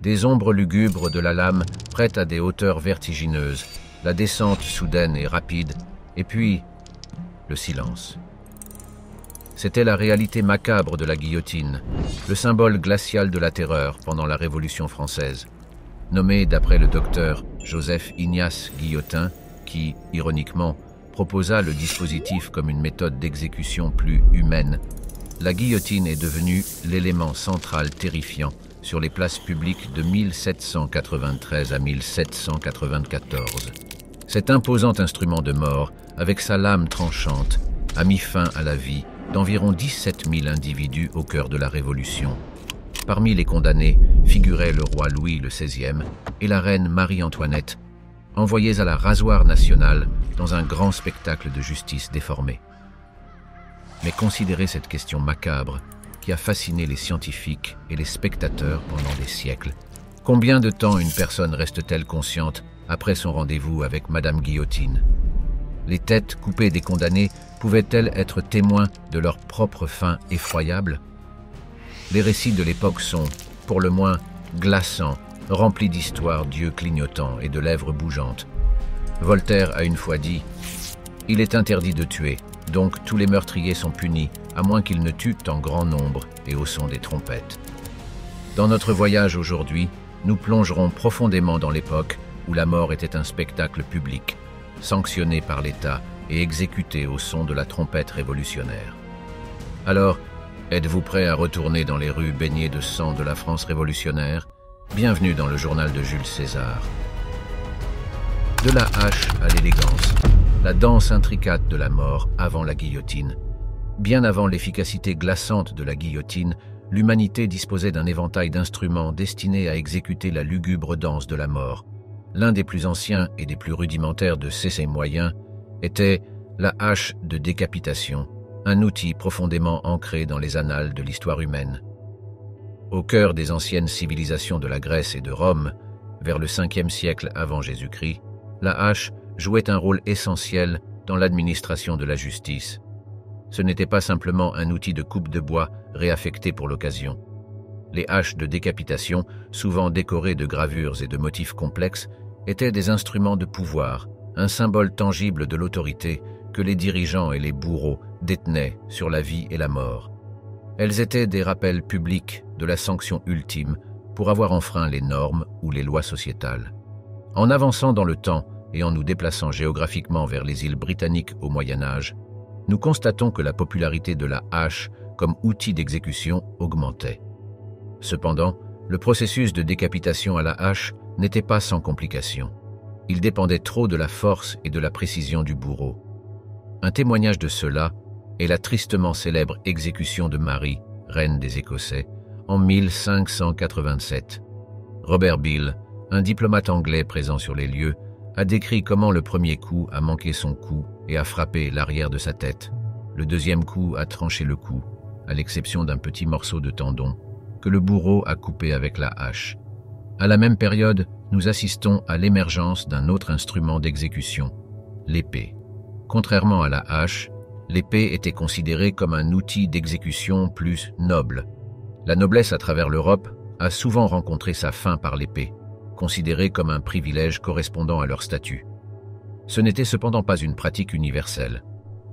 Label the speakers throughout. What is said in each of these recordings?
Speaker 1: des ombres lugubres de la lame prêtes à des hauteurs vertigineuses, la descente soudaine et rapide, et puis le silence. C'était la réalité macabre de la guillotine, le symbole glacial de la terreur pendant la Révolution française. Nommé d'après le docteur Joseph Ignace Guillotin, qui, ironiquement, proposa le dispositif comme une méthode d'exécution plus humaine, la guillotine est devenue l'élément central terrifiant sur les places publiques de 1793 à 1794. Cet imposant instrument de mort, avec sa lame tranchante, a mis fin à la vie d'environ 17 000 individus au cœur de la Révolution. Parmi les condamnés figuraient le roi Louis XVI et la reine Marie-Antoinette, envoyés à la rasoir nationale dans un grand spectacle de justice déformée. Mais considérez cette question macabre a fasciné les scientifiques et les spectateurs pendant des siècles. Combien de temps une personne reste-t-elle consciente après son rendez-vous avec Madame Guillotine? Les têtes coupées des condamnés pouvaient-elles être témoins de leur propre fin effroyable? Les récits de l'époque sont, pour le moins, glaçants, remplis d'histoires d'yeux clignotants et de lèvres bougeantes. Voltaire a une fois dit « Il est interdit de tuer, donc tous les meurtriers sont punis, à moins qu'ils ne tuent en grand nombre et au son des trompettes. » Dans notre voyage aujourd'hui, nous plongerons profondément dans l'époque où la mort était un spectacle public, sanctionné par l'État et exécuté au son de la trompette révolutionnaire. Alors, êtes-vous prêt à retourner dans les rues baignées de sang de la France révolutionnaire? Bienvenue dans le journal de Jules César. De la hache à l'élégance, la danse intricate de la mort avant la guillotine. Bien avant l'efficacité glaçante de la guillotine, l'humanité disposait d'un éventail d'instruments destinés à exécuter la lugubre danse de la mort. L'un des plus anciens et des plus rudimentaires de ces moyens était la hache de décapitation, un outil profondément ancré dans les annales de l'histoire humaine. Au cœur des anciennes civilisations de la Grèce et de Rome, vers le 5e siècle avant Jésus-Christ, la hache jouait un rôle essentiel dans l'administration de la justice. Ce n'était pas simplement un outil de coupe de bois réaffecté pour l'occasion. Les haches de décapitation, souvent décorées de gravures et de motifs complexes, étaient des instruments de pouvoir, un symbole tangible de l'autorité que les dirigeants et les bourreaux détenaient sur la vie et la mort. Elles étaient des rappels publics de la sanction ultime pour avoir enfreint les normes ou les lois sociétales. En avançant dans le temps et en nous déplaçant géographiquement vers les îles britanniques au Moyen Âge, nous constatons que la popularité de la hache comme outil d'exécution augmentait. Cependant, le processus de décapitation à la hache n'était pas sans complications. Il dépendait trop de la force et de la précision du bourreau. Un témoignage de cela est la tristement célèbre exécution de Marie, reine des Écossais, en 1587. Robert Bill, un diplomate anglais présent sur les lieux, a décrit comment le premier coup a manqué son coup et a frappé l'arrière de sa tête. Le deuxième coup a tranché le cou, à l'exception d'un petit morceau de tendon, que le bourreau a coupé avec la hache. À la même période, nous assistons à l'émergence d'un autre instrument d'exécution, l'épée. Contrairement à la hache, l'épée était considérée comme un outil d'exécution plus noble. La noblesse à travers l'Europe a souvent rencontré sa fin par l'épée, considérée comme un privilège correspondant à leur statut. Ce n'était cependant pas une pratique universelle.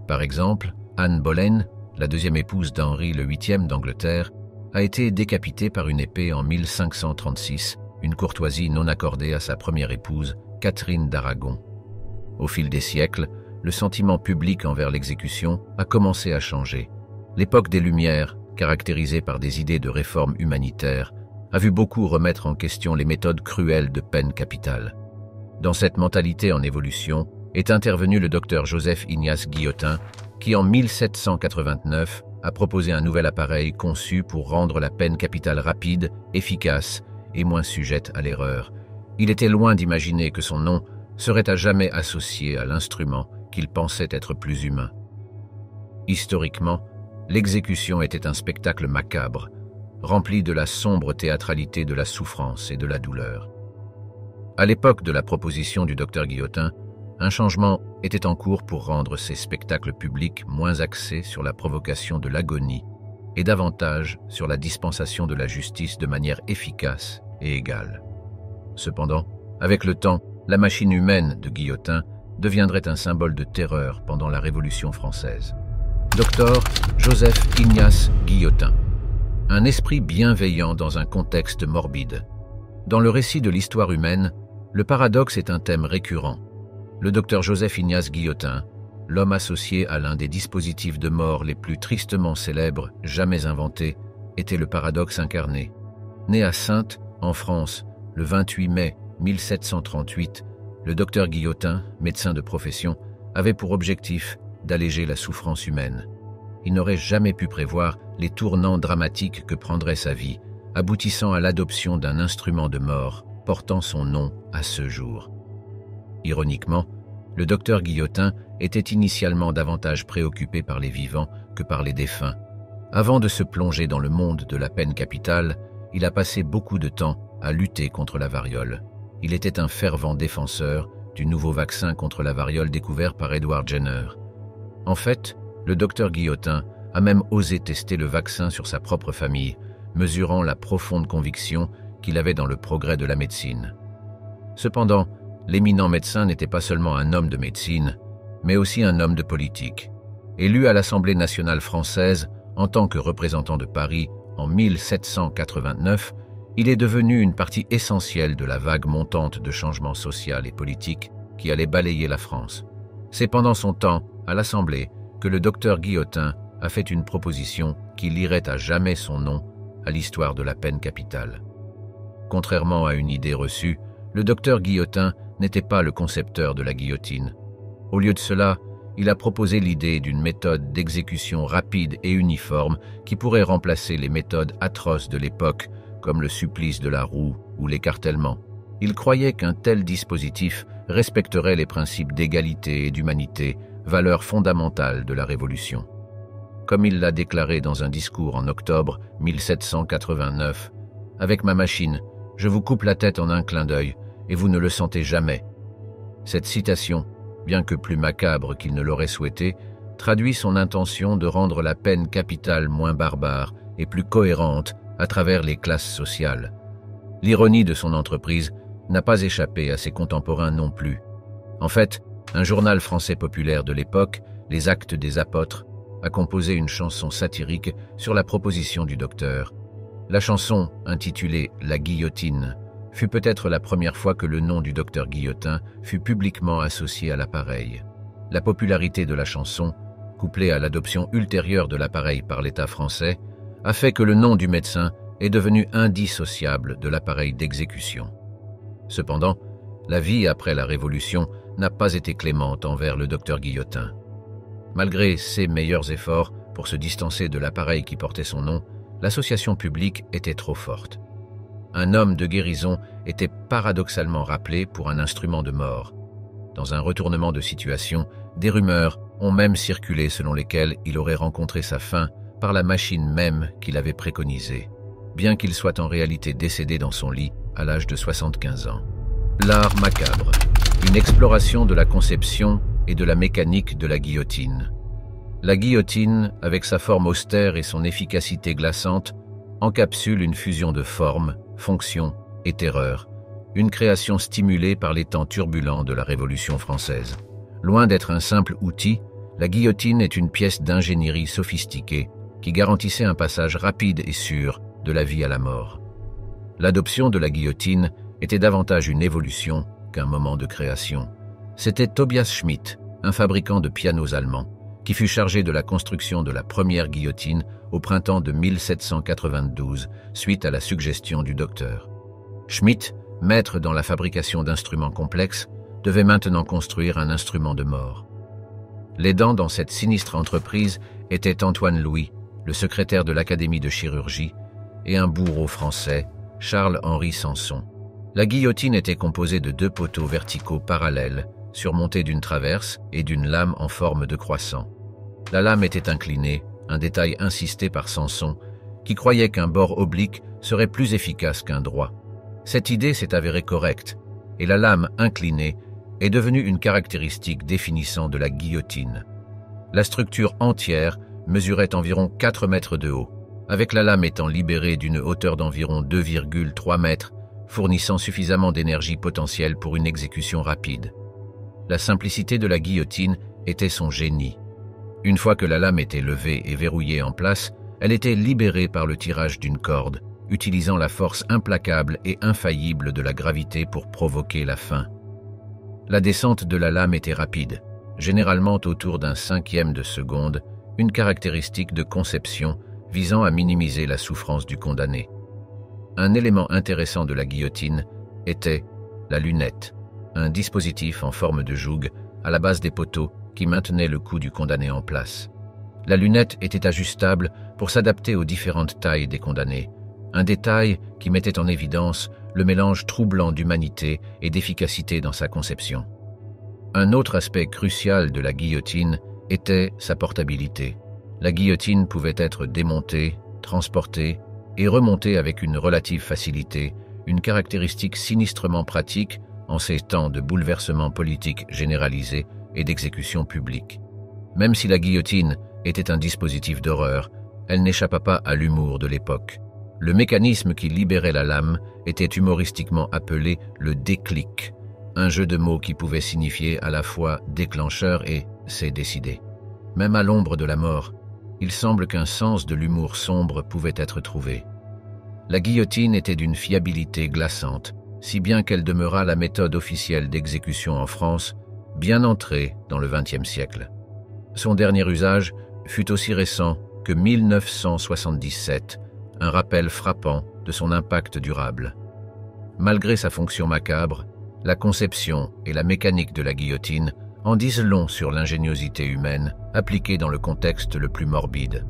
Speaker 1: Par exemple, Anne Boleyn, la deuxième épouse d'Henri VIII d'Angleterre, a été décapitée par une épée en 1536 une courtoisie non accordée à sa première épouse, Catherine d'Aragon. Au fil des siècles, le sentiment public envers l'exécution a commencé à changer. L'époque des Lumières, caractérisée par des idées de réforme humanitaire, a vu beaucoup remettre en question les méthodes cruelles de peine capitale. Dans cette mentalité en évolution est intervenu le docteur Joseph Ignace Guillotin, qui en 1789 a proposé un nouvel appareil conçu pour rendre la peine capitale rapide, efficace et moins sujette à l'erreur. Il était loin d'imaginer que son nom serait à jamais associé à l'instrument qu'il pensait être plus humain. Historiquement, l'exécution était un spectacle macabre, rempli de la sombre théâtralité de la souffrance et de la douleur. À l'époque de la proposition du docteur Guillotin, un changement était en cours pour rendre ces spectacles publics moins axés sur la provocation de l'agonie et davantage sur la dispensation de la justice de manière efficace et égale. Cependant, avec le temps, la machine humaine de Guillotin deviendrait un symbole de terreur pendant la Révolution française. Docteur Joseph Ignace Guillotin. Un esprit bienveillant dans un contexte morbide. Dans le récit de l'histoire humaine, le paradoxe est un thème récurrent. Le docteur Joseph Ignace Guillotin, l'homme associé à l'un des dispositifs de mort les plus tristement célèbres jamais inventés, était le paradoxe incarné. Né à Sainte, en France, le 28 mai 1738, le docteur Guillotin, médecin de profession, avait pour objectif d'alléger la souffrance humaine. Il n'aurait jamais pu prévoir les tournants dramatiques que prendrait sa vie, aboutissant à l'adoption d'un instrument de mort portant son nom à ce jour. Ironiquement, le docteur Guillotin était initialement davantage préoccupé par les vivants que par les défunts. Avant de se plonger dans le monde de la peine capitale, il a passé beaucoup de temps à lutter contre la variole il était un fervent défenseur du nouveau vaccin contre la variole découvert par Edward Jenner. En fait, le docteur Guillotin a même osé tester le vaccin sur sa propre famille, mesurant la profonde conviction qu'il avait dans le progrès de la médecine. Cependant, l'éminent médecin n'était pas seulement un homme de médecine, mais aussi un homme de politique. Élu à l'Assemblée nationale française en tant que représentant de Paris en 1789, il est devenu une partie essentielle de la vague montante de changements sociaux et politiques qui allait balayer la France. C'est pendant son temps, à l'Assemblée, que le docteur Guillotin a fait une proposition qui lirait à jamais son nom à l'histoire de la peine capitale. Contrairement à une idée reçue, le docteur Guillotin n'était pas le concepteur de la guillotine. Au lieu de cela, il a proposé l'idée d'une méthode d'exécution rapide et uniforme qui pourrait remplacer les méthodes atroces de l'époque comme le supplice de la roue ou l'écartèlement. Il croyait qu'un tel dispositif respecterait les principes d'égalité et d'humanité, valeurs fondamentales de la Révolution. Comme il l'a déclaré dans un discours en octobre 1789, Avec ma machine, je vous coupe la tête en un clin d'œil, et vous ne le sentez jamais. Cette citation, bien que plus macabre qu'il ne l'aurait souhaité, traduit son intention de rendre la peine capitale moins barbare et plus cohérente à travers les classes sociales. L'ironie de son entreprise n'a pas échappé à ses contemporains non plus. En fait, un journal français populaire de l'époque, Les Actes des Apôtres, a composé une chanson satirique sur la proposition du docteur. La chanson, intitulée La guillotine, fut peut-être la première fois que le nom du docteur Guillotin fut publiquement associé à l'appareil. La popularité de la chanson, couplée à l'adoption ultérieure de l'appareil par l'État français, a fait que le nom du médecin est devenu indissociable de l'appareil d'exécution. Cependant, la vie après la Révolution n'a pas été clémente envers le docteur Guillotin. Malgré ses meilleurs efforts pour se distancer de l'appareil qui portait son nom, l'association publique était trop forte. Un homme de guérison était paradoxalement rappelé pour un instrument de mort. Dans un retournement de situation, des rumeurs ont même circulé selon lesquelles il aurait rencontré sa fin par la machine même qu'il avait préconisée, bien qu'il soit en réalité décédé dans son lit à l'âge de 75 ans. L'art macabre, une exploration de la conception et de la mécanique de la guillotine. La guillotine, avec sa forme austère et son efficacité glaçante, encapsule une fusion de forme, fonction et terreur, une création stimulée par les temps turbulents de la Révolution française. Loin d'être un simple outil, la guillotine est une pièce d'ingénierie sophistiquée qui garantissait un passage rapide et sûr de la vie à la mort. L'adoption de la guillotine était davantage une évolution qu'un moment de création. C'était Tobias Schmidt, un fabricant de pianos allemand, qui fut chargé de la construction de la première guillotine au printemps de 1792, suite à la suggestion du docteur. Schmidt, maître dans la fabrication d'instruments complexes, devait maintenant construire un instrument de mort. L'aidant dans cette sinistre entreprise était Antoine Louis, le secrétaire de l'Académie de chirurgie, et un bourreau français, Charles-Henri Sanson. La guillotine était composée de deux poteaux verticaux parallèles, surmontés d'une traverse et d'une lame en forme de croissant. La lame était inclinée, un détail insisté par Sanson, qui croyait qu'un bord oblique serait plus efficace qu'un droit. Cette idée s'est avérée correcte, et la lame inclinée est devenue une caractéristique définissant de la guillotine. La structure entière mesurait environ 4 mètres de haut, avec la lame étant libérée d'une hauteur d'environ 2,3 mètres fournissant suffisamment d'énergie potentielle pour une exécution rapide. La simplicité de la guillotine était son génie. Une fois que la lame était levée et verrouillée en place, elle était libérée par le tirage d'une corde, utilisant la force implacable et infaillible de la gravité pour provoquer la fin. La descente de la lame était rapide, généralement autour d'un cinquième de seconde, une caractéristique de conception visant à minimiser la souffrance du condamné. Un élément intéressant de la guillotine était la lunette, un dispositif en forme de joug à la base des poteaux qui maintenait le cou du condamné en place. La lunette était ajustable pour s'adapter aux différentes tailles des condamnés, un détail qui mettait en évidence le mélange troublant d'humanité et d'efficacité dans sa conception. Un autre aspect crucial de la guillotine était sa portabilité. La guillotine pouvait être démontée, transportée et remontée avec une relative facilité, une caractéristique sinistrement pratique en ces temps de bouleversements politiques généralisés et d'exécution publique. Même si la guillotine était un dispositif d'horreur, elle n'échappa pas à l'humour de l'époque. Le mécanisme qui libérait la lame était humoristiquement appelé le déclic, un jeu de mots qui pouvait signifier à la fois déclencheur et c'est décidé. Même à l'ombre de la mort, il semble qu'un sens de l'humour sombre pouvait être trouvé. La guillotine était d'une fiabilité glaçante, si bien qu'elle demeura la méthode officielle d'exécution en France, bien entrée dans le XXe siècle. Son dernier usage fut aussi récent que 1977, un rappel frappant de son impact durable. Malgré sa fonction macabre, la conception et la mécanique de la guillotine en disent long sur l'ingéniosité humaine appliquée dans le contexte le plus morbide.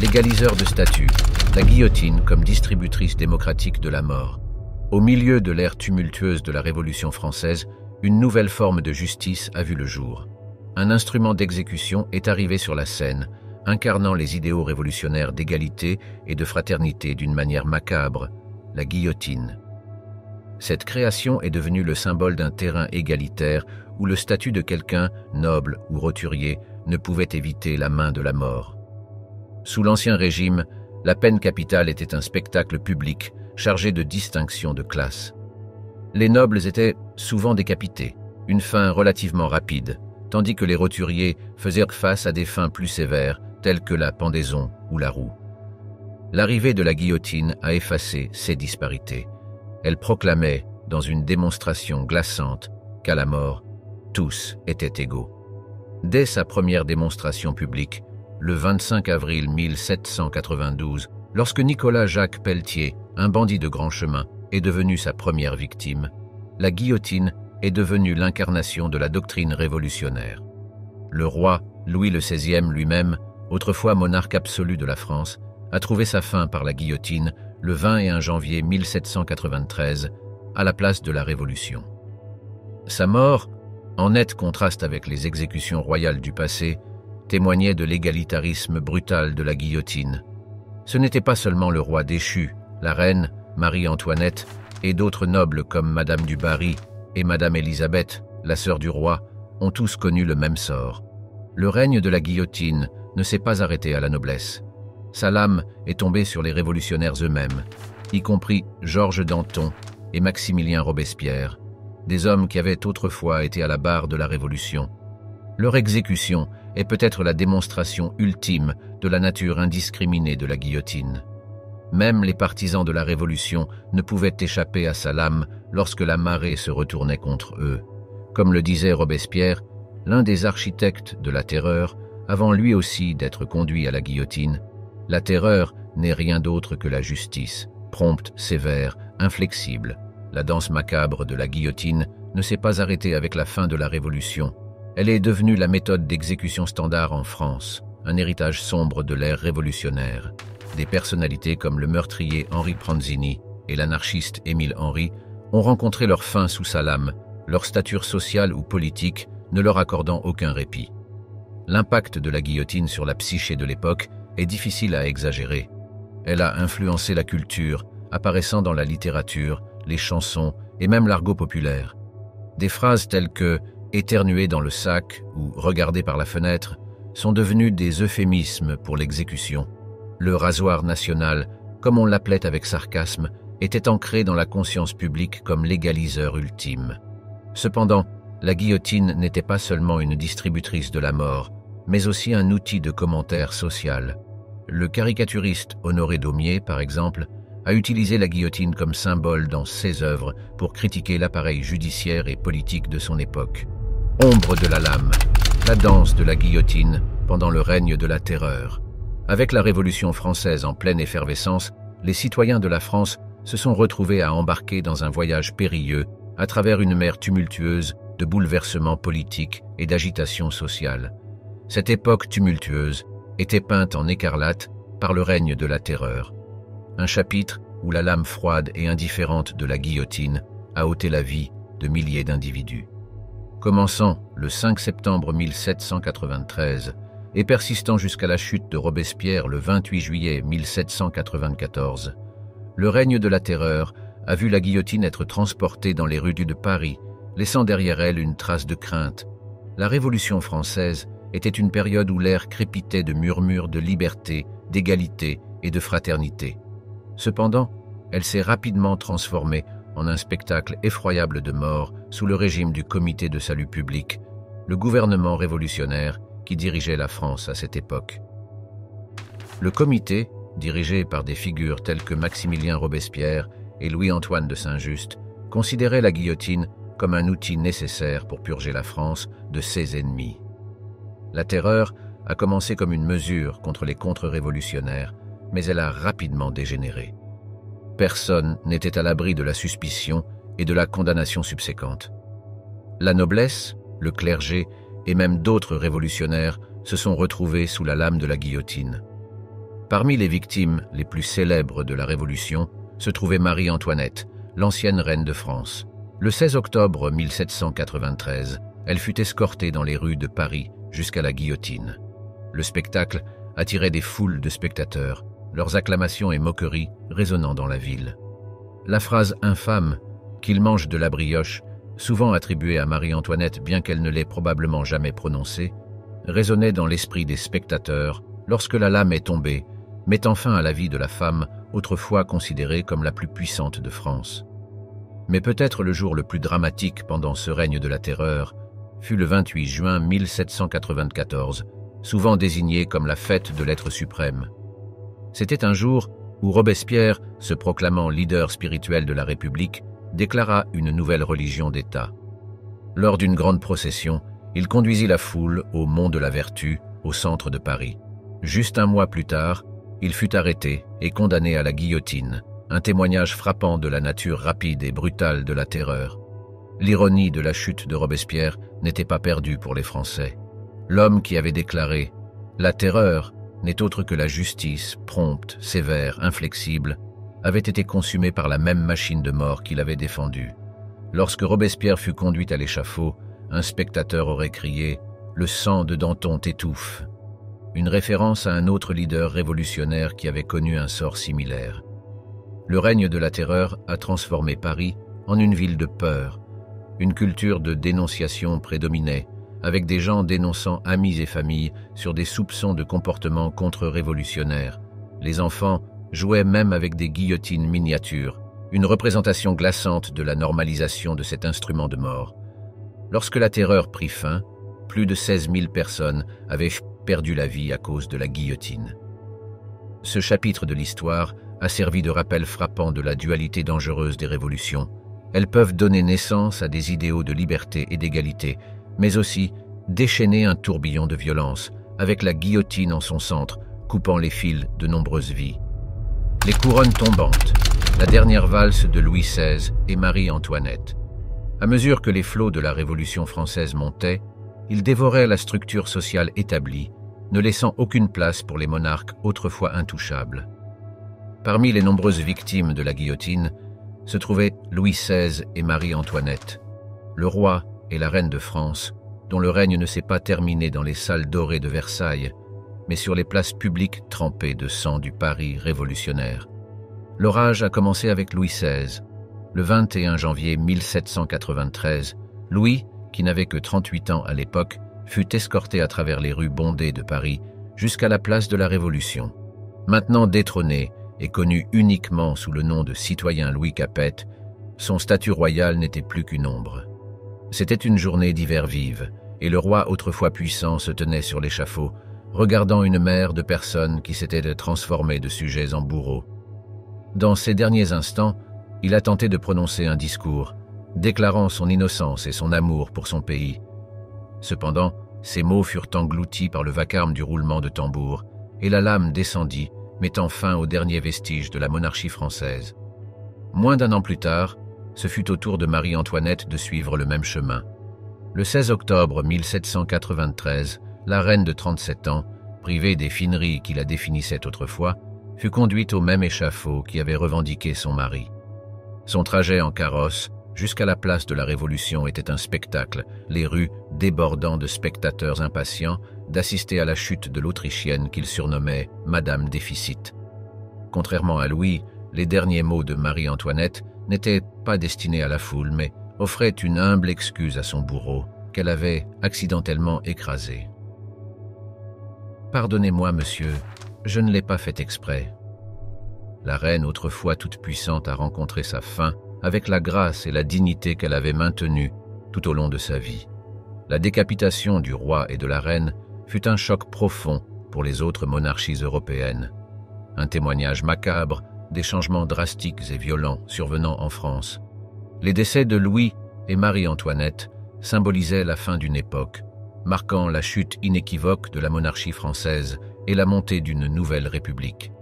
Speaker 1: Légaliseur de statut, la guillotine comme distributrice démocratique de la mort. Au milieu de l'ère tumultueuse de la Révolution française, une nouvelle forme de justice a vu le jour. Un instrument d'exécution est arrivé sur la scène, incarnant les idéaux révolutionnaires d'égalité et de fraternité d'une manière macabre, la guillotine. Cette création est devenue le symbole d'un terrain égalitaire où le statut de quelqu'un, noble ou roturier, ne pouvait éviter la main de la mort. Sous l'Ancien Régime, la peine capitale était un spectacle public chargé de distinction de classe. Les nobles étaient souvent décapités, une fin relativement rapide, tandis que les roturiers faisaient face à des fins plus sévères, telles que la pendaison ou la roue. L'arrivée de la guillotine a effacé ces disparités. Elle proclamait, dans une démonstration glaçante, qu'à la mort, tous étaient égaux. Dès sa première démonstration publique, le 25 avril 1792, lorsque Nicolas Jacques Pelletier, un bandit de grand chemin, est devenu sa première victime, la guillotine est devenue l'incarnation de la doctrine révolutionnaire. Le roi, Louis XVI lui-même, autrefois monarque absolu de la France, a trouvé sa fin par la guillotine le 21 janvier 1793, à la place de la Révolution. Sa mort, en net contraste avec les exécutions royales du passé, témoignait de l'égalitarisme brutal de la guillotine. Ce n'était pas seulement le roi déchu, la reine, Marie-Antoinette, et d'autres nobles comme Madame du Barry et Madame Élisabeth, la sœur du roi, ont tous connu le même sort. Le règne de la guillotine ne s'est pas arrêté à la noblesse. Sa lame est tombée sur les révolutionnaires eux-mêmes, y compris Georges Danton et Maximilien Robespierre, des hommes qui avaient autrefois été à la barre de la Révolution. Leur exécution est peut-être la démonstration ultime de la nature indiscriminée de la guillotine. Même les partisans de la Révolution ne pouvaient échapper à sa lame lorsque la marée se retournait contre eux. Comme le disait Robespierre, l'un des architectes de la terreur, avant lui aussi d'être conduit à la guillotine, la terreur n'est rien d'autre que la justice, prompte, sévère, inflexible. La danse macabre de la guillotine ne s'est pas arrêtée avec la fin de la Révolution. Elle est devenue la méthode d'exécution standard en France, un héritage sombre de l'ère révolutionnaire. Des personnalités comme le meurtrier Henri Pranzini et l'anarchiste Émile Henry ont rencontré leur fin sous sa lame, leur stature sociale ou politique ne leur accordant aucun répit. L'impact de la guillotine sur la psyché de l'époque est difficile à exagérer. Elle a influencé la culture, apparaissant dans la littérature, les chansons et même l'argot populaire. Des phrases telles que éternuer dans le sac ou regarder par la fenêtre sont devenues des euphémismes pour l'exécution. Le rasoir national, comme on l'appelait avec sarcasme, était ancré dans la conscience publique comme l'égaliseur ultime. Cependant, la guillotine n'était pas seulement une distributrice de la mort, mais aussi un outil de commentaire social. Le caricaturiste Honoré Daumier, par exemple, a utilisé la guillotine comme symbole dans ses œuvres pour critiquer l'appareil judiciaire et politique de son époque. Ombre de la lame, la danse de la guillotine pendant le règne de la terreur. Avec la Révolution française en pleine effervescence, les citoyens de la France se sont retrouvés à embarquer dans un voyage périlleux à travers une mer tumultueuse de bouleversements politiques et d'agitation sociale. Cette époque tumultueuse était peinte en écarlate par le règne de la terreur. Un chapitre où la lame froide et indifférente de la guillotine a ôté la vie de milliers d'individus. Commençant le 5 septembre 1793 et persistant jusqu'à la chute de Robespierre le 28 juillet 1794, le règne de la terreur a vu la guillotine être transportée dans les rues de Paris, laissant derrière elle une trace de crainte. La Révolution française était une période où l'air crépitait de murmures de liberté, d'égalité et de fraternité. Cependant, elle s'est rapidement transformée en un spectacle effroyable de mort sous le régime du Comité de salut public, le gouvernement révolutionnaire qui dirigeait la France à cette époque. Le comité, dirigé par des figures telles que Maximilien Robespierre et Louis-Antoine de Saint-Just, considérait la guillotine comme un outil nécessaire pour purger la France de ses ennemis. La terreur a commencé comme une mesure contre les contre-révolutionnaires, mais elle a rapidement dégénéré. Personne n'était à l'abri de la suspicion et de la condamnation subséquente. La noblesse, le clergé et même d'autres révolutionnaires se sont retrouvés sous la lame de la guillotine. Parmi les victimes les plus célèbres de la Révolution se trouvait Marie-Antoinette, l'ancienne reine de France. Le 16 octobre 1793, elle fut escortée dans les rues de Paris jusqu'à la guillotine. Le spectacle attirait des foules de spectateurs, leurs acclamations et moqueries résonnant dans la ville. La phrase infâme qu'il mange de la brioche, souvent attribuée à Marie-Antoinette bien qu'elle ne l'ait probablement jamais prononcée, résonnait dans l'esprit des spectateurs lorsque la lame est tombée, mettant fin à la vie de la femme autrefois considérée comme la plus puissante de France. Mais peut-être le jour le plus dramatique pendant ce règne de la terreur fut le 28 juin 1794, souvent désigné comme la fête de l'être suprême. C'était un jour où Robespierre, se proclamant leader spirituel de la République, déclara une nouvelle religion d'État. Lors d'une grande procession, il conduisit la foule au Mont de la Vertu, au centre de Paris. Juste un mois plus tard, il fut arrêté et condamné à la guillotine, un témoignage frappant de la nature rapide et brutale de la terreur. L'ironie de la chute de Robespierre n'était pas perdue pour les Français. L'homme qui avait déclaré « La terreur n'est autre que la justice, prompte, sévère, inflexible », avait été consumé par la même machine de mort qu'il avait défendue. Lorsque Robespierre fut conduit à l'échafaud, un spectateur aurait crié « Le sang de Danton t'étouffe » une référence à un autre leader révolutionnaire qui avait connu un sort similaire. Le règne de la terreur a transformé Paris en une ville de peur. Une culture de dénonciation prédominait, avec des gens dénonçant amis et familles sur des soupçons de comportement contre-révolutionnaire. Les enfants jouaient même avec des guillotines miniatures, une représentation glaçante de la normalisation de cet instrument de mort. Lorsque la terreur prit fin, plus de 16 000 personnes avaient perdu la vie à cause de la guillotine. Ce chapitre de l'histoire a servi de rappel frappant de la dualité dangereuse des révolutions. Elles peuvent donner naissance à des idéaux de liberté et d'égalité, mais aussi déchaîner un tourbillon de violence, avec la guillotine en son centre, coupant les fils de nombreuses vies. Les couronnes tombantes, la dernière valse de Louis XVI et Marie-Antoinette. À mesure que les flots de la Révolution française montaient, ils dévoraient la structure sociale établie ne laissant aucune place pour les monarques autrefois intouchables. Parmi les nombreuses victimes de la guillotine se trouvaient Louis XVI et Marie-Antoinette, le roi et la reine de France, dont le règne ne s'est pas terminé dans les salles dorées de Versailles, mais sur les places publiques trempées de sang du Paris révolutionnaire. L'orage a commencé avec Louis XVI. Le 21 janvier 1793, Louis, qui n'avait que 38 ans à l'époque, fut escorté à travers les rues bondées de Paris jusqu'à la place de la Révolution. Maintenant détrôné et connu uniquement sous le nom de citoyen Louis Capet, son statut royal n'était plus qu'une ombre. C'était une journée d'hiver vive, et le roi autrefois puissant se tenait sur l'échafaud, regardant une mer de personnes qui s'étaient transformées de sujets en bourreaux. Dans ces derniers instants, il a tenté de prononcer un discours, déclarant son innocence et son amour pour son pays. Cependant, ces mots furent engloutis par le vacarme du roulement de tambour, et la lame descendit, mettant fin aux derniers vestiges de la monarchie française. Moins d'un an plus tard, ce fut au tour de Marie-Antoinette de suivre le même chemin. Le 16 octobre 1793, la reine de 37 ans, privée des fineries qui la définissaient autrefois, fut conduite au même échafaud qui avait revendiqué son mari. Son trajet en carrosse jusqu'à la place de la Révolution était un spectacle, les rues débordant de spectateurs impatients d'assister à la chute de l'Autrichienne qu'il surnommait Madame Déficit. Contrairement à Louis, les derniers mots de Marie-Antoinette n'étaient pas destinés à la foule, mais offraient une humble excuse à son bourreau, qu'elle avait accidentellement écrasé. Pardonnez-moi, monsieur, je ne l'ai pas fait exprès. La reine, autrefois toute puissante, a rencontré sa fin avec la grâce et la dignité qu'elle avait maintenues tout au long de sa vie. La décapitation du roi et de la reine fut un choc profond pour les autres monarchies européennes. Un témoignage macabre des changements drastiques et violents survenant en France. Les décès de Louis et Marie-Antoinette symbolisaient la fin d'une époque, marquant la chute inéquivoque de la monarchie française et la montée d'une nouvelle république.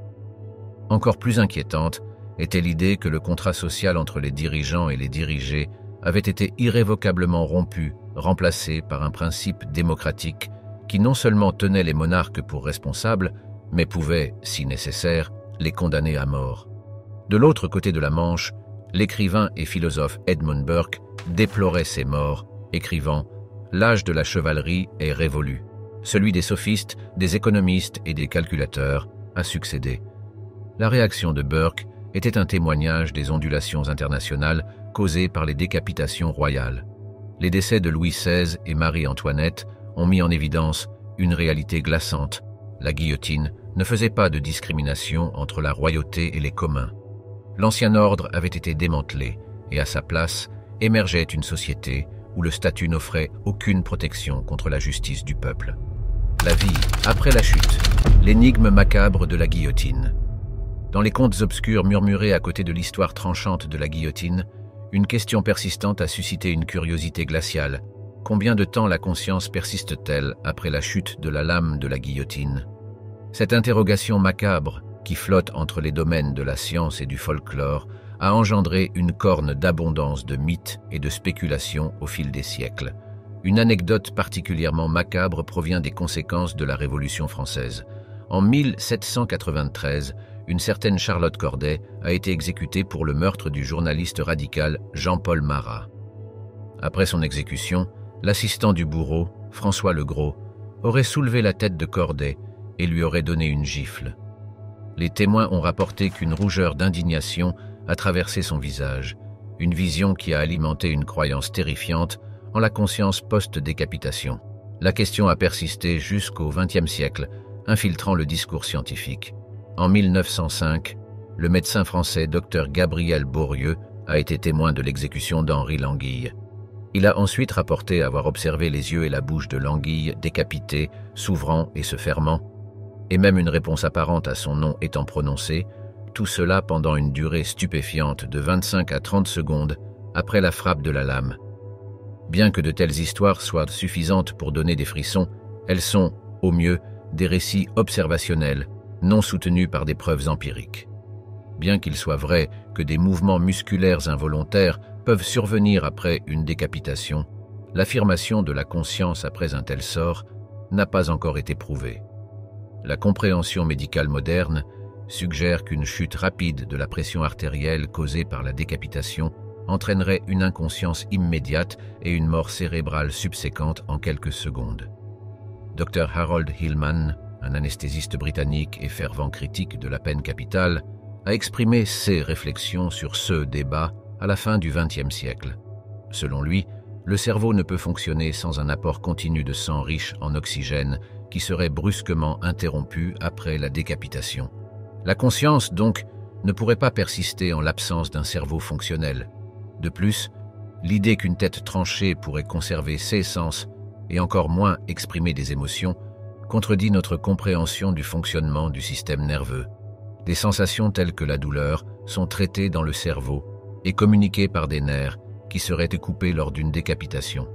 Speaker 1: Encore plus inquiétante était l'idée que le contrat social entre les dirigeants et les dirigés avait été irrévocablement rompu, remplacé par un principe démocratique qui non seulement tenait les monarques pour responsables, mais pouvait, si nécessaire, les condamner à mort. De l'autre côté de la Manche, l'écrivain et philosophe Edmund Burke déplorait ces morts, écrivant L'âge de la chevalerie est révolu. Celui des sophistes, des économistes et des calculateurs a succédé. La réaction de Burke était un témoignage des ondulations internationales causées par les décapitations royales. Les décès de Louis XVI et Marie-Antoinette ont mis en évidence une réalité glaçante. La guillotine ne faisait pas de discrimination entre la royauté et les communs. L'ancien ordre avait été démantelé et à sa place émergeait une société où le statut n'offrait aucune protection contre la justice du peuple. La vie après la chute, l'énigme macabre de la guillotine. Dans les contes obscurs murmurés à côté de l'histoire tranchante de la guillotine, une question persistante a suscité une curiosité glaciale. Combien de temps la conscience persiste-t-elle après la chute de la lame de la guillotine? Cette interrogation macabre, qui flotte entre les domaines de la science et du folklore, a engendré une corne d'abondance de mythes et de spéculations au fil des siècles. Une anecdote particulièrement macabre provient des conséquences de la Révolution française. En 1793, une certaine Charlotte Corday a été exécutée pour le meurtre du journaliste radical Jean-Paul Marat. Après son exécution, l'assistant du bourreau, François Legros, aurait soulevé la tête de Corday et lui aurait donné une gifle. Les témoins ont rapporté qu'une rougeur d'indignation a traversé son visage, une vision qui a alimenté une croyance terrifiante en la conscience post-décapitation. La question a persisté jusqu'au XXe siècle, infiltrant le discours scientifique. En 1905, le médecin français Dr Gabriel Bourrieux a été témoin de l'exécution d'Henri Languille. Il a ensuite rapporté avoir observé les yeux et la bouche de Languille décapités, s'ouvrant et se fermant, et même une réponse apparente à son nom étant prononcée, tout cela pendant une durée stupéfiante de 25 à 30 secondes après la frappe de la lame. Bien que de telles histoires soient suffisantes pour donner des frissons, elles sont, au mieux, des récits observationnels, non soutenus par des preuves empiriques. Bien qu'il soit vrai que des mouvements musculaires involontaires peuvent survenir après une décapitation, l'affirmation de la conscience après un tel sort n'a pas encore été prouvée. La compréhension médicale moderne suggère qu'une chute rapide de la pression artérielle causée par la décapitation entraînerait une inconscience immédiate et une mort cérébrale subséquente en quelques secondes. Dr Harold Hillman, un anesthésiste britannique et fervent critique de la peine capitale, a exprimé ses réflexions sur ce débat à la fin du XXe siècle. Selon lui, le cerveau ne peut fonctionner sans un apport continu de sang riche en oxygène qui serait brusquement interrompu après la décapitation La conscience, donc, ne pourrait pas persister en l'absence d'un cerveau fonctionnel. De plus, l'idée qu'une tête tranchée pourrait conserver ses sens et encore moins exprimer des émotions contredit notre compréhension du fonctionnement du système nerveux. Des sensations telles que la douleur sont traitées dans le cerveau et communiquées par des nerfs qui seraient coupés lors d'une décapitation.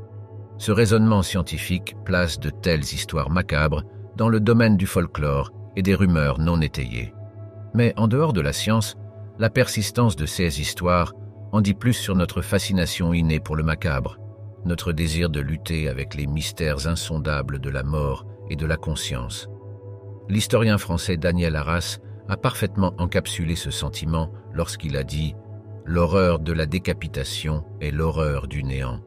Speaker 1: Ce raisonnement scientifique place de telles histoires macabres dans le domaine du folklore et des rumeurs non étayées. Mais en dehors de la science, la persistance de ces histoires en dit plus sur notre fascination innée pour le macabre, notre désir de lutter avec les mystères insondables de la mort et de la conscience. L'historien français Daniel Arras a parfaitement encapsulé ce sentiment lorsqu'il a dit « L'horreur de la décapitation est l'horreur du néant ».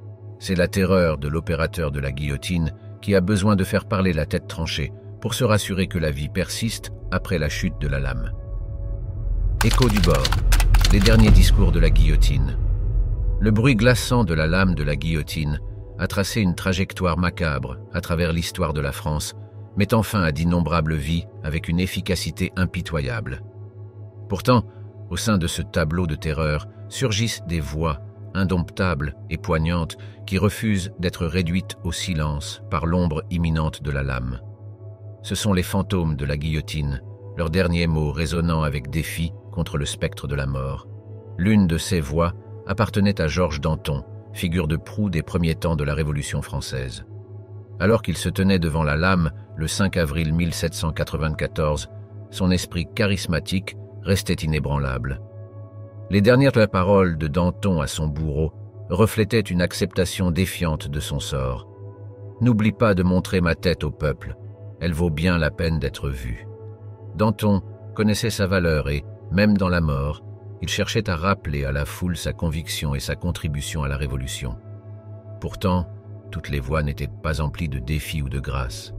Speaker 1: C'est la terreur de l'opérateur de la guillotine qui a besoin de faire parler la tête tranchée pour se rassurer que la vie persiste après la chute de la lame. Écho du bord, les derniers discours de la guillotine. Le bruit glaçant de la lame de la guillotine a tracé une trajectoire macabre à travers l'histoire de la France, mettant fin à d'innombrables vies avec une efficacité impitoyable. Pourtant, au sein de ce tableau de terreur surgissent des voix indomptables et poignantes qui refusent d'être réduites au silence par l'ombre imminente de la lame. Ce sont les fantômes de la guillotine, leurs derniers mots résonnant avec défi contre le spectre de la mort. L'une de ces voix appartenait à Georges Danton, figure de proue des premiers temps de la Révolution française. Alors qu'il se tenait devant la lame le 5 avril 1794, son esprit charismatique restait inébranlable. Les dernières paroles de Danton à son bourreau reflétaient une acceptation défiante de son sort. N'oublie pas de montrer ma tête au peuple, elle vaut bien la peine d'être vue. Danton connaissait sa valeur et, même dans la mort, il cherchait à rappeler à la foule sa conviction et sa contribution à la Révolution. Pourtant, toutes les voix n'étaient pas emplies de défis ou de grâce.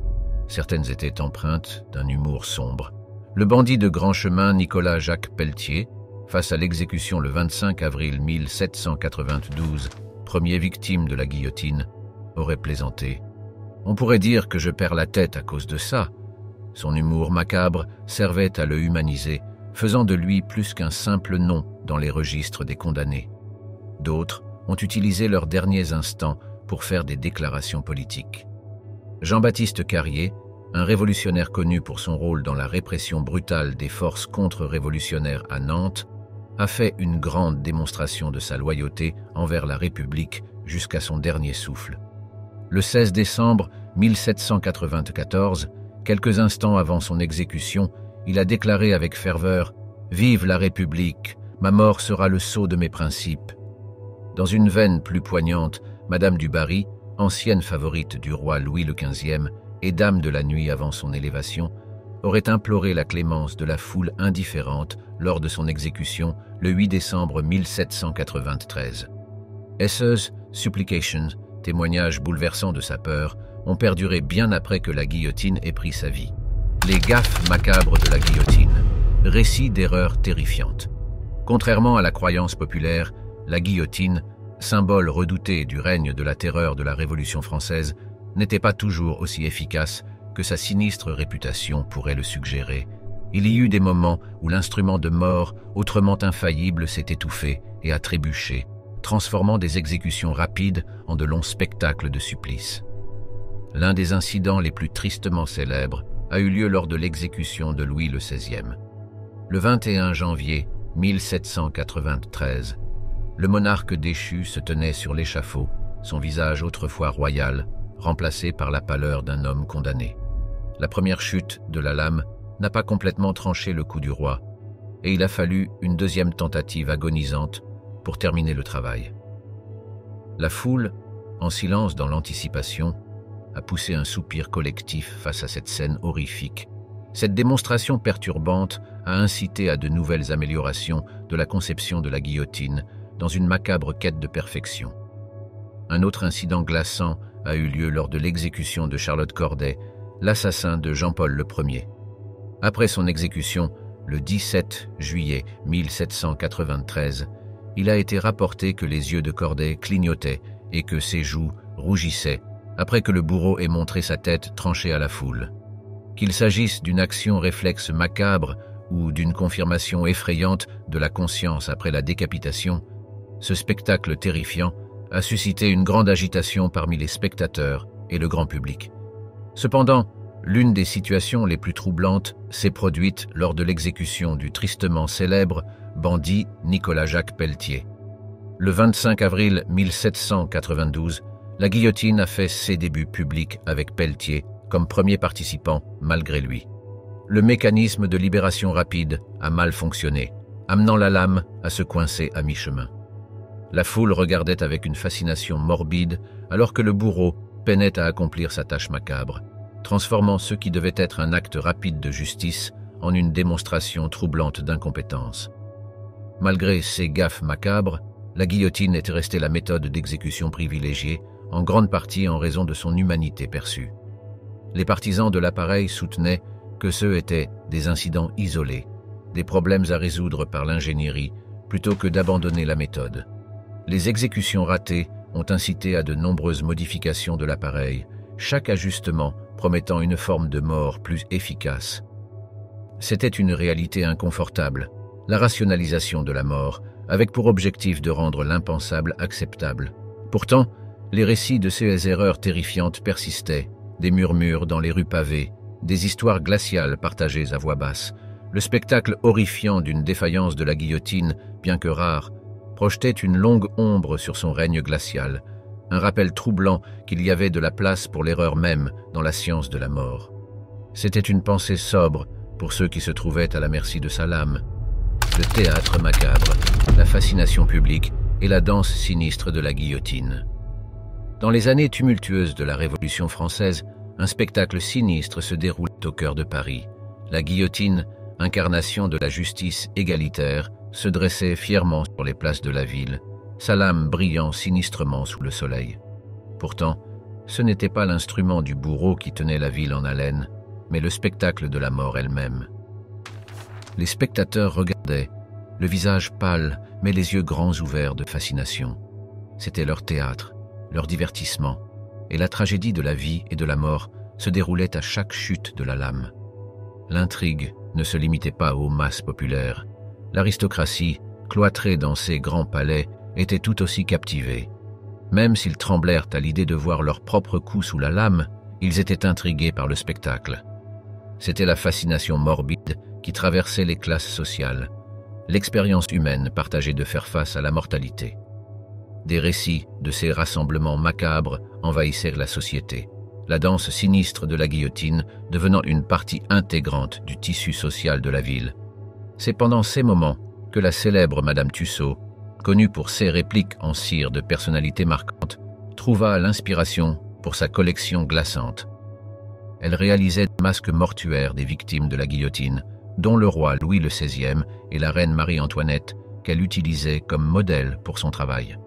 Speaker 1: Certaines étaient empreintes d'un humour sombre. Le bandit de grand chemin Nicolas Jacques Pelletier, face à l'exécution le 25 avril 1792, premier victime de la guillotine, aurait plaisanté. On pourrait dire que je perds la tête à cause de ça. Son humour macabre servait à le humaniser faisant de lui plus qu'un simple nom dans les registres des condamnés. D'autres ont utilisé leurs derniers instants pour faire des déclarations politiques. Jean-Baptiste Carrier, un révolutionnaire connu pour son rôle dans la répression brutale des forces contre-révolutionnaires à Nantes, a fait une grande démonstration de sa loyauté envers la République jusqu'à son dernier souffle. Le 16 décembre 1794, quelques instants avant son exécution, il a déclaré avec ferveur « Vive la République, ma mort sera le sceau de mes principes ». Dans une veine plus poignante, Madame du Barry, ancienne favorite du roi Louis XV et dame de la nuit avant son élévation, aurait imploré la clémence de la foule indifférente lors de son exécution le 8 décembre 1793. Esse's Supplications, témoignage bouleversant de sa peur, ont perduré bien après que la guillotine ait pris sa vie. Les gaffes macabres de la guillotine. Récit d'erreurs terrifiantes. Contrairement à la croyance populaire, la guillotine, symbole redouté du règne de la terreur de la Révolution française, n'était pas toujours aussi efficace que sa sinistre réputation pourrait le suggérer. Il y eut des moments où l'instrument de mort, autrement infaillible, s'est étouffé et a trébuché, transformant des exécutions rapides en de longs spectacles de supplice. L'un des incidents les plus tristement célèbres a eu lieu lors de l'exécution de Louis XVI. Le 21 janvier 1793, le monarque déchu se tenait sur l'échafaud, son visage autrefois royal, remplacé par la pâleur d'un homme condamné. La première chute de la lame n'a pas complètement tranché le cou du roi, et il a fallu une deuxième tentative agonisante pour terminer le travail. La foule, en silence dans l'anticipation, a poussé un soupir collectif face à cette scène horrifique. Cette démonstration perturbante a incité à de nouvelles améliorations de la conception de la guillotine dans une macabre quête de perfection. Un autre incident glaçant a eu lieu lors de l'exécution de Charlotte Corday, l'assassin de Jean-Paul Ier. Après son exécution, le 17 juillet 1793, il a été rapporté que les yeux de Corday clignotaient et que ses joues rougissaient après que le bourreau ait montré sa tête tranchée à la foule. Qu'il s'agisse d'une action réflexe macabre ou d'une confirmation effrayante de la conscience après la décapitation, ce spectacle terrifiant a suscité une grande agitation parmi les spectateurs et le grand public. Cependant, l'une des situations les plus troublantes s'est produite lors de l'exécution du tristement célèbre bandit Nicolas-Jacques Pelletier. Le 25 avril 1792, la guillotine a fait ses débuts publics avec Pelletier comme premier participant malgré lui. Le mécanisme de libération rapide a mal fonctionné, amenant la lame à se coincer à mi-chemin. La foule regardait avec une fascination morbide alors que le bourreau peinait à accomplir sa tâche macabre, transformant ce qui devait être un acte rapide de justice en une démonstration troublante d'incompétence. Malgré ces gaffes macabres, la guillotine était restée la méthode d'exécution privilégiée, en grande partie en raison de son humanité perçue. Les partisans de l'appareil soutenaient que ceux étaient des incidents isolés, des problèmes à résoudre par l'ingénierie, plutôt que d'abandonner la méthode. Les exécutions ratées ont incité à de nombreuses modifications de l'appareil, chaque ajustement promettant une forme de mort plus efficace. C'était une réalité inconfortable, la rationalisation de la mort, avec pour objectif de rendre l'impensable acceptable. Pourtant, les récits de ces erreurs terrifiantes persistaient, des murmures dans les rues pavées, des histoires glaciales partagées à voix basse. Le spectacle horrifiant d'une défaillance de la guillotine, bien que rare, projetait une longue ombre sur son règne glacial, un rappel troublant qu'il y avait de la place pour l'erreur même dans la science de la mort. C'était une pensée sobre pour ceux qui se trouvaient à la merci de sa lame. Le théâtre macabre, la fascination publique et la danse sinistre de la guillotine. Dans les années tumultueuses de la Révolution française, un spectacle sinistre se déroule au cœur de Paris. La guillotine, incarnation de la justice égalitaire, se dressait fièrement sur les places de la ville, sa lame brillant sinistrement sous le soleil. Pourtant, ce n'était pas l'instrument du bourreau qui tenait la ville en haleine, mais le spectacle de la mort elle-même. Les spectateurs regardaient, le visage pâle, mais les yeux grands ouverts de fascination. C'était leur théâtre, leur divertissement, et la tragédie de la vie et de la mort se déroulait à chaque chute de la lame. L'intrigue ne se limitait pas aux masses populaires. L'aristocratie, cloîtrée dans ses grands palais, était tout aussi captivée. Même s'ils tremblèrent à l'idée de voir leur propre coup sous la lame, ils étaient intrigués par le spectacle. C'était la fascination morbide qui traversait les classes sociales, l'expérience humaine partagée de faire face à la mortalité. Des récits de ces rassemblements macabres envahissaient la société, la danse sinistre de la guillotine devenant une partie intégrante du tissu social de la ville. C'est pendant ces moments que la célèbre Madame Tussaud, connue pour ses répliques en cire de personnalités marquantes, trouva l'inspiration pour sa collection glaçante. Elle réalisait des masques mortuaires des victimes de la guillotine, dont le roi Louis XVI et la reine Marie-Antoinette, qu'elle utilisait comme modèle pour son travail.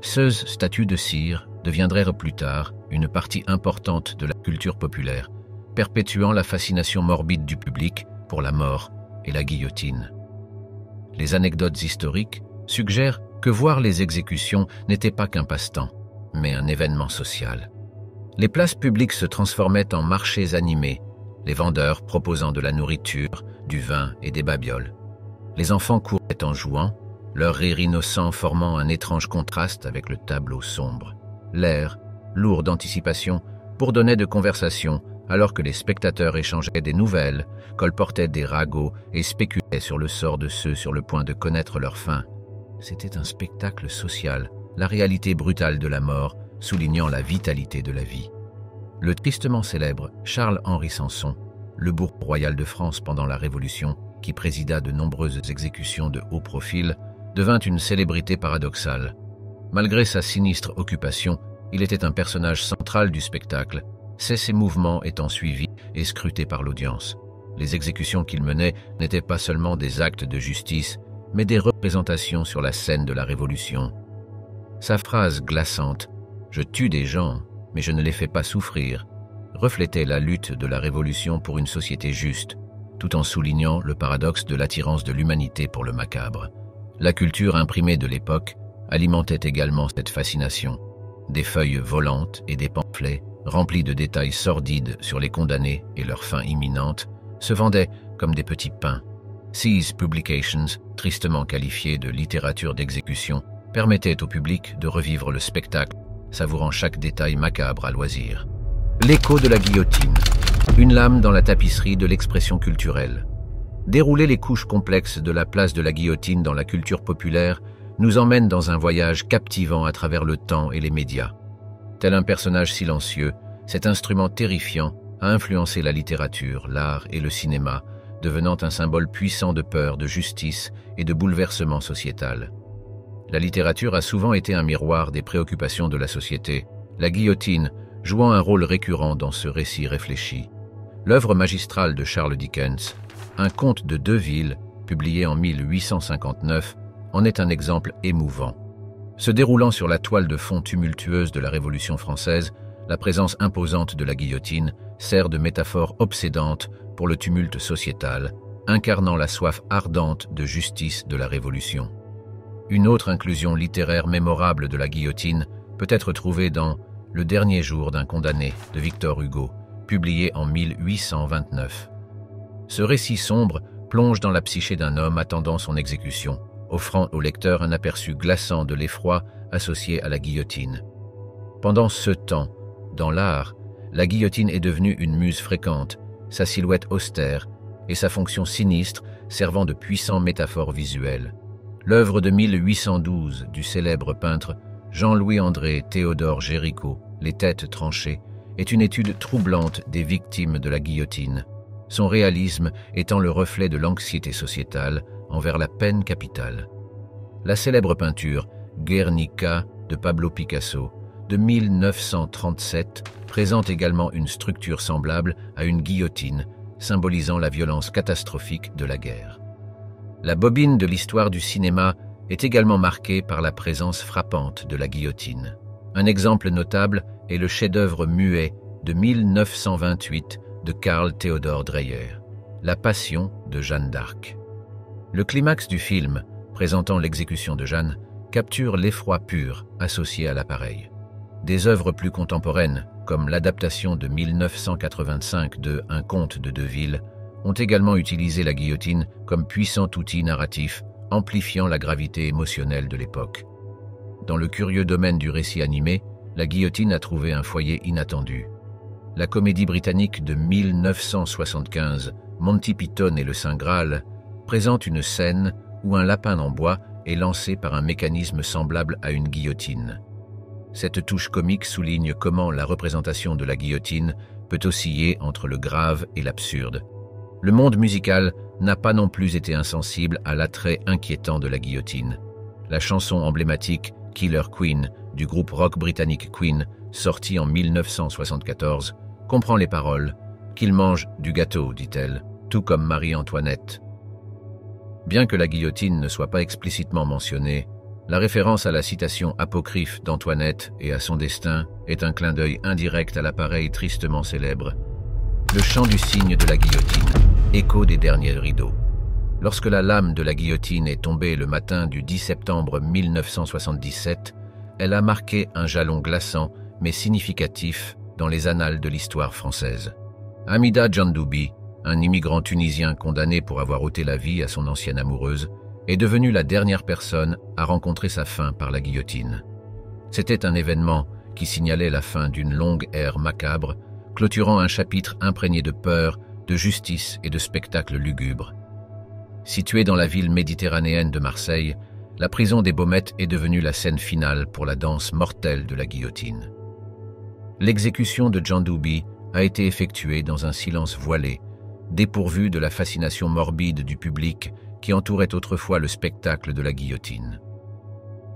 Speaker 1: Ceuses statues de cire deviendraient plus tard une partie importante de la culture populaire, perpétuant la fascination morbide du public pour la mort et la guillotine. Les anecdotes historiques suggèrent que voir les exécutions n'était pas qu'un passe-temps, mais un événement social. Les places publiques se transformaient en marchés animés, les vendeurs proposant de la nourriture, du vin et des babioles. Les enfants couraient en jouant, leur rire innocent formant un étrange contraste avec le tableau sombre. L'air, lourd d'anticipation, bourdonnait de conversation alors que les spectateurs échangeaient des nouvelles, colportaient des ragots et spéculaient sur le sort de ceux sur le point de connaître leur fin. C'était un spectacle social, la réalité brutale de la mort, soulignant la vitalité de la vie. Le tristement célèbre Charles-Henri Sanson, le bourg royal de France pendant la Révolution, qui présida de nombreuses exécutions de haut profil, devint une célébrité paradoxale. Malgré sa sinistre occupation, il était un personnage central du spectacle, ses mouvements étant suivis et scrutés par l'audience. Les exécutions qu'il menait n'étaient pas seulement des actes de justice, mais des représentations sur la scène de la Révolution. Sa phrase glaçante ⁇ Je tue des gens, mais je ne les fais pas souffrir ⁇ reflétait la lutte de la Révolution pour une société juste, tout en soulignant le paradoxe de l'attirance de l'humanité pour le macabre. La culture imprimée de l'époque alimentait également cette fascination. Des feuilles volantes et des pamphlets, remplis de détails sordides sur les condamnés et leur fin imminente, se vendaient comme des petits pains. These Publications, tristement qualifiées de littérature d'exécution, permettaient au public de revivre le spectacle, savourant chaque détail macabre à loisir. L'écho de la guillotine, une lame dans la tapisserie de l'expression culturelle. Dérouler les couches complexes de la place de la guillotine dans la culture populaire nous emmène dans un voyage captivant à travers le temps et les médias. Tel un personnage silencieux, cet instrument terrifiant a influencé la littérature, l'art et le cinéma, devenant un symbole puissant de peur, de justice et de bouleversement sociétal. La littérature a souvent été un miroir des préoccupations de la société, la guillotine jouant un rôle récurrent dans ce récit réfléchi. L'œuvre magistrale de Charles Dickens, Un conte de deux villes, publié en 1859, en est un exemple émouvant. Se déroulant sur la toile de fond tumultueuse de la Révolution française, la présence imposante de la guillotine sert de métaphore obsédante pour le tumulte sociétal, incarnant la soif ardente de justice de la Révolution. Une autre inclusion littéraire mémorable de la guillotine peut être trouvée dans Le dernier jour d'un condamné de Victor Hugo, publié en 1829. Ce récit sombre plonge dans la psyché d'un homme attendant son exécution, offrant au lecteur un aperçu glaçant de l'effroi associé à la guillotine. Pendant ce temps, dans l'art, la guillotine est devenue une muse fréquente, sa silhouette austère et sa fonction sinistre servant de puissant métaphore visuelle. L'œuvre de 1812 du célèbre peintre Jean-Louis-André Théodore Géricault, Les têtes tranchées, est une étude troublante des victimes de la guillotine, son réalisme étant le reflet de l'anxiété sociétale envers la peine capitale. La célèbre peinture Guernica de Pablo Picasso de 1937 présente également une structure semblable à une guillotine, symbolisant la violence catastrophique de la guerre. La bobine de l'histoire du cinéma est également marquée par la présence frappante de la guillotine. Un exemple notable est le chef-d'œuvre muet de 1928 de Karl Theodor Dreyer, La Passion de Jeanne d'Arc. Le climax du film, présentant l'exécution de Jeanne, capture l'effroi pur associé à l'appareil. Des œuvres plus contemporaines, comme l'adaptation de 1985 de Un conte de deux villes, ont également utilisé la guillotine comme puissant outil narratif, amplifiant la gravité émotionnelle de l'époque. Dans le curieux domaine du récit animé, la guillotine a trouvé un foyer inattendu. La comédie britannique de 1975, Monty Python et le Saint Graal, présente une scène où un lapin en bois est lancé par un mécanisme semblable à une guillotine. Cette touche comique souligne comment la représentation de la guillotine peut osciller entre le grave et l'absurde. Le monde musical n'a pas non plus été insensible à l'attrait inquiétant de la guillotine. La chanson emblématique Killer Queen du groupe rock britannique Queen, sortie en 1974, comprend les paroles Qu'il mange du gâteau, dit-elle, tout comme Marie-Antoinette. Bien que la guillotine ne soit pas explicitement mentionnée, la référence à la citation apocryphe d'Antoinette et à son destin est un clin d'œil indirect à l'appareil tristement célèbre. Le chant du cygne de la guillotine, écho des derniers rideaux. Lorsque la lame de la guillotine est tombée le matin du 10 septembre 1977, elle a marqué un jalon glaçant mais significatif dans les annales de l'histoire française. Hamida Djandoubi, un immigrant tunisien condamné pour avoir ôté la vie à son ancienne amoureuse, est devenue la dernière personne à rencontrer sa fin par la guillotine. C'était un événement qui signalait la fin d'une longue ère macabre, clôturant un chapitre imprégné de peur, de justice et de spectacles lugubres. Située dans la ville méditerranéenne de Marseille, la prison des Baumettes est devenue la scène finale pour la danse mortelle de la guillotine. L'exécution de John Dooby a été effectuée dans un silence voilé, dépourvu de la fascination morbide du public qui entourait autrefois le spectacle de la guillotine.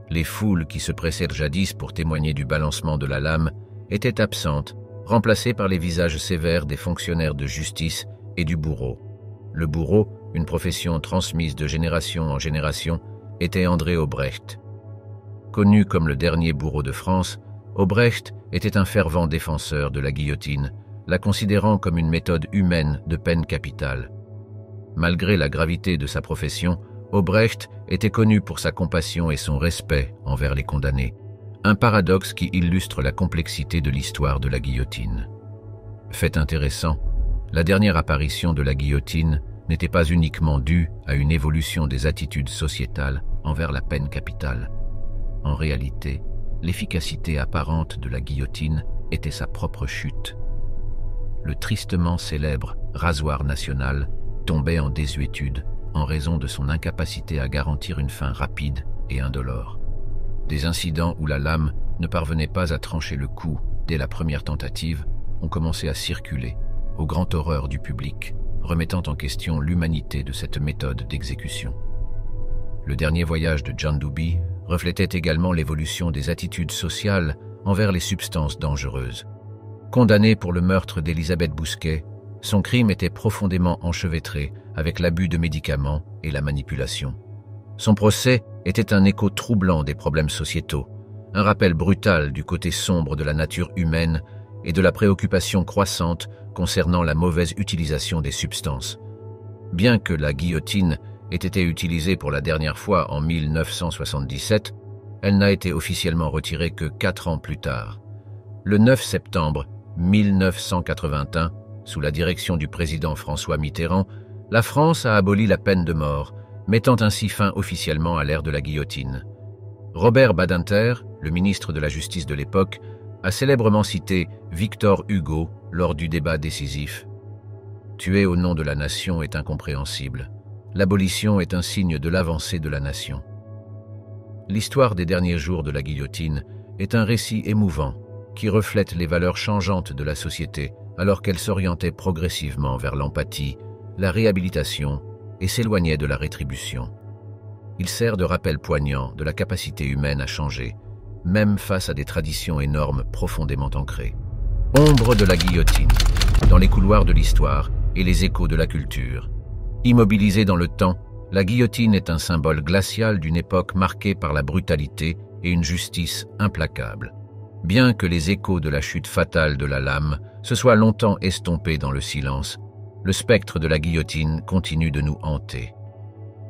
Speaker 1: Les foules qui se pressaient jadis pour témoigner du balancement de la lame étaient absentes, remplacées par les visages sévères des fonctionnaires de justice et du bourreau. Le bourreau, une profession transmise de génération en génération, était André Aubrecht. Connu comme le dernier bourreau de France, Aubrecht était un fervent défenseur de la guillotine, la considérant comme une méthode humaine de peine capitale. Malgré la gravité de sa profession, Aubrecht était connu pour sa compassion et son respect envers les condamnés, un paradoxe qui illustre la complexité de l'histoire de la guillotine. Fait intéressant, la dernière apparition de la guillotine n'était pas uniquement due à une évolution des attitudes sociétales envers la peine capitale. En réalité, l'efficacité apparente de la guillotine était sa propre chute. Le tristement célèbre rasoir national tombait en désuétude en raison de son incapacité à garantir une fin rapide et indolore. Des incidents où la lame ne parvenait pas à trancher le cou dès la première tentative ont commencé à circuler, au grand horreur du public, remettant en question l'humanité de cette méthode d'exécution. Le dernier voyage de John Dewey reflétait également l'évolution des attitudes sociales envers les substances dangereuses. Condamné pour le meurtre d'Elisabeth Bousquet, son crime était profondément enchevêtré avec l'abus de médicaments et la manipulation. Son procès était un écho troublant des problèmes sociétaux, un rappel brutal du côté sombre de la nature humaine et de la préoccupation croissante concernant la mauvaise utilisation des substances. Bien que la guillotine ait été utilisée pour la dernière fois en 1977, elle n'a été officiellement retirée que quatre ans plus tard. Le 9 septembre 1981, sous la direction du président François Mitterrand, la France a aboli la peine de mort, mettant ainsi fin officiellement à l'ère de la guillotine. Robert Badinter, le ministre de la Justice de l'époque, a célèbrement cité Victor Hugo lors du débat décisif. Tuer au nom de la nation est incompréhensible. L'abolition est un signe de l'avancée de la nation. L'histoire des derniers jours de la guillotine est un récit émouvant qui reflète les valeurs changeantes de la société alors qu'elle s'orientait progressivement vers l'empathie, la réhabilitation et s'éloignait de la rétribution. Il sert de rappel poignant de la capacité humaine à changer, même face à des traditions et normes profondément ancrées. Ombre de la guillotine, dans les couloirs de l'histoire et les échos de la culture. Immobilisée dans le temps, la guillotine est un symbole glacial d'une époque marquée par la brutalité et une justice implacable. Bien que les échos de la chute fatale de la lame se soient longtemps estompés dans le silence, le spectre de la guillotine continue de nous hanter.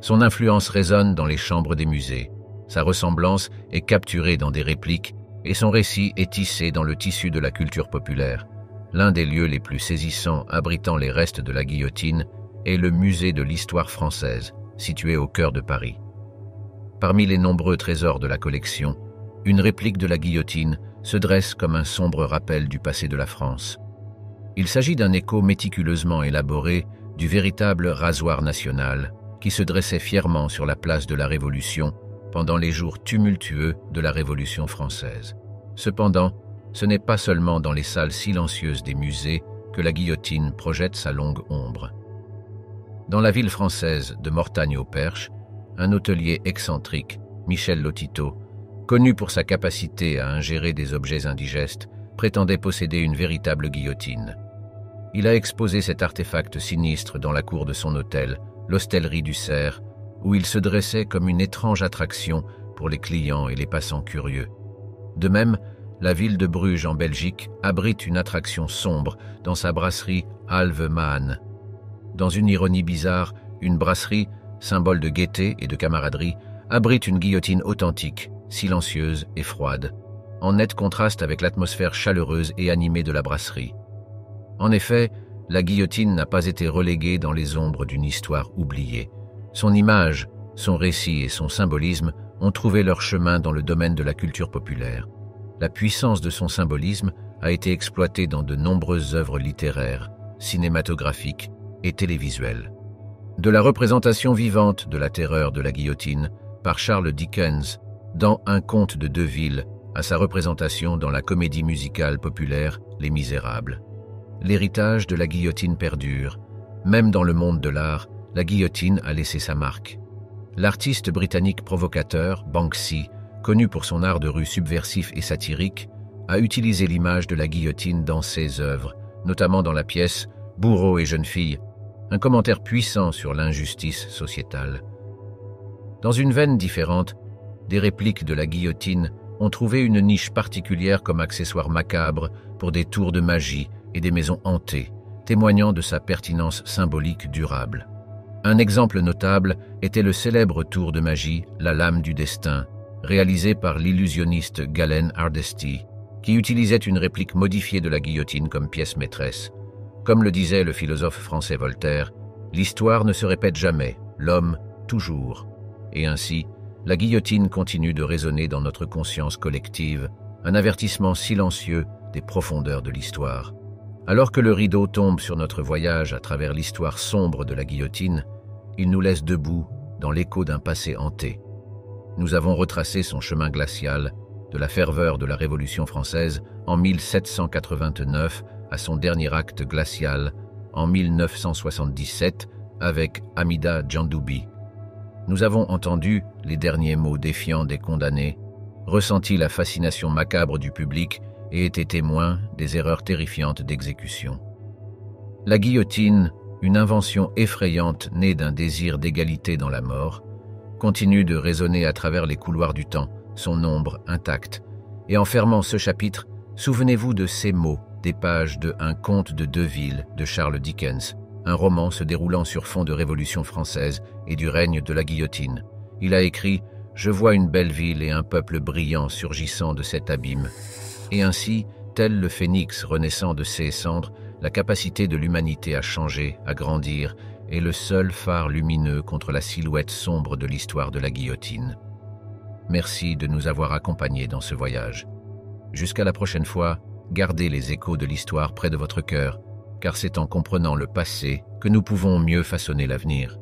Speaker 1: Son influence résonne dans les chambres des musées, sa ressemblance est capturée dans des répliques et son récit est tissé dans le tissu de la culture populaire. L'un des lieux les plus saisissants abritant les restes de la guillotine est le musée de l'histoire française, situé au cœur de Paris. Parmi les nombreux trésors de la collection, une réplique de la guillotine se dresse comme un sombre rappel du passé de la France. Il s'agit d'un écho méticuleusement élaboré du véritable rasoir national qui se dressait fièrement sur la place de la Révolution pendant les jours tumultueux de la Révolution française. Cependant, ce n'est pas seulement dans les salles silencieuses des musées que la guillotine projette sa longue ombre. Dans la ville française de Mortagne-au-Perche, un hôtelier excentrique, Michel Lotito, connu pour sa capacité à ingérer des objets indigestes, prétendait posséder une véritable guillotine. Il a exposé cet artefact sinistre dans la cour de son hôtel, l'Hostellerie du Cerf, où il se dressait comme une étrange attraction pour les clients et les passants curieux. De même, la ville de Bruges en Belgique abrite une attraction sombre dans sa brasserie Alve Maan. Dans une ironie bizarre, une brasserie, symbole de gaieté et de camaraderie, abrite une guillotine authentique, silencieuse et froide, en net contraste avec l'atmosphère chaleureuse et animée de la brasserie. En effet, la guillotine n'a pas été reléguée dans les ombres d'une histoire oubliée. Son image, son récit et son symbolisme ont trouvé leur chemin dans le domaine de la culture populaire. La puissance de son symbolisme a été exploitée dans de nombreuses œuvres littéraires, cinématographiques et télévisuelles. De la représentation vivante de la terreur de la guillotine par Charles Dickens dans Un conte de Deville à sa représentation dans la comédie musicale populaire Les Misérables. L'héritage de la guillotine perdure, même dans le monde de l'art, la guillotine a laissé sa marque. L'artiste britannique provocateur, Banksy, connu pour son art de rue subversif et satirique, a utilisé l'image de la guillotine dans ses œuvres, notamment dans la pièce Bourreau et jeune fille, un commentaire puissant sur l'injustice sociétale. Dans une veine différente, des répliques de la guillotine ont trouvé une niche particulière comme accessoire macabre pour des tours de magie et des maisons hantées, témoignant de sa pertinence symbolique durable. Un exemple notable était le célèbre tour de magie La Lame du Destin, réalisé par l'illusionniste Galen Hardesty, qui utilisait une réplique modifiée de la guillotine comme pièce maîtresse. Comme le disait le philosophe français Voltaire, L'histoire ne se répète jamais, l'homme toujours. Et ainsi, la guillotine continue de résonner dans notre conscience collective, un avertissement silencieux des profondeurs de l'histoire. Alors que le rideau tombe sur notre voyage à travers l'histoire sombre de la guillotine, il nous laisse debout dans l'écho d'un passé hanté. Nous avons retracé son chemin glacial, de la ferveur de la Révolution française en 1789 à son dernier acte glacial en 1977 avec Amida Djandoubi. Nous avons entendu les derniers mots défiants des condamnés, ressenti la fascination macabre du public et été témoins des erreurs terrifiantes d'exécution. La guillotine, une invention effrayante née d'un désir d'égalité dans la mort, continue de résonner à travers les couloirs du temps, son ombre intacte. Et en fermant ce chapitre, souvenez-vous de ces mots des pages de Un conte de Deville de Charles Dickens, un roman se déroulant sur fond de Révolution française et du règne de la guillotine. Il a écrit Je vois une belle ville et un peuple brillant surgissant de cet abîme. Et ainsi, tel le phénix renaissant de ses cendres, la capacité de l'humanité à changer, à grandir, est le seul phare lumineux contre la silhouette sombre de l'histoire de la guillotine. Merci de nous avoir accompagnés dans ce voyage. Jusqu'à la prochaine fois, gardez les échos de l'histoire près de votre cœur, car c'est en comprenant le passé que nous pouvons mieux façonner l'avenir.